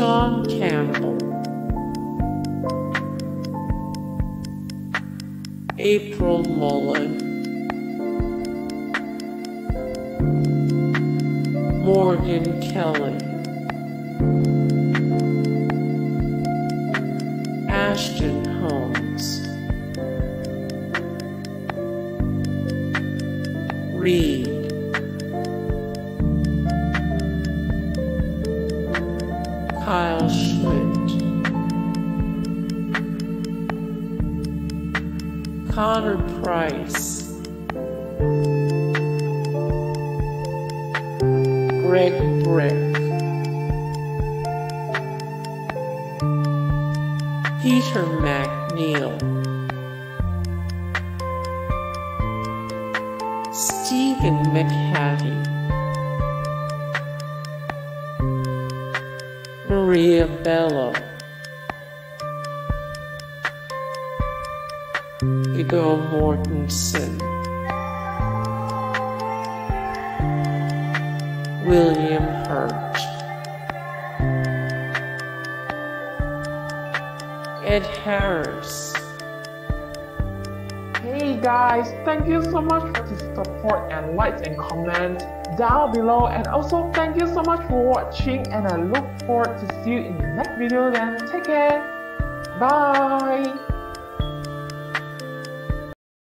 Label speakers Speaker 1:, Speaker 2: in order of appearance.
Speaker 1: Shawn Campbell, April Mullen, Morgan Kelly, Ashton Holmes, Reid, Kyle Schmid, Connor Price, Greg Bryk, Peter MacNeill, Stephen McHattie, Maria Bello, Viggo Mortensen, William Hurt, Ed Harris,
Speaker 2: Hey guys, thank you so much for the support and likes and comment down below and also thank you so much for watching and I look forward to see you in the next video then. Take care. Bye.